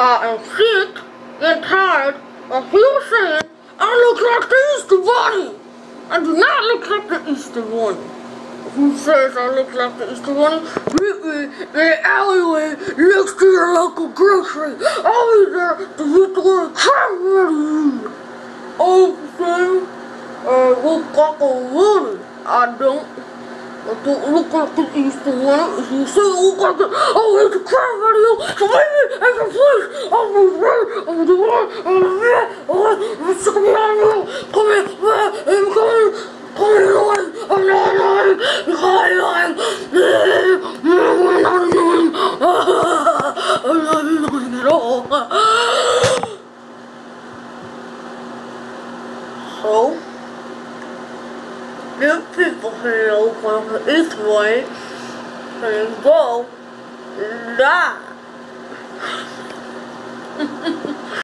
I am sick and tired of people saying I look like the Easter Bunny. I do not look like the Easter Bunny. Who says I look like the Easter Bunny? Meet me in the alleyway next to your local grocery. I'll be there to get the little crap. Oh, say, I look like a bunny. I don't. I don't look like the Easter Bunny. You say I look like it, I'll make a crap. So So, you people here from the east way can go die.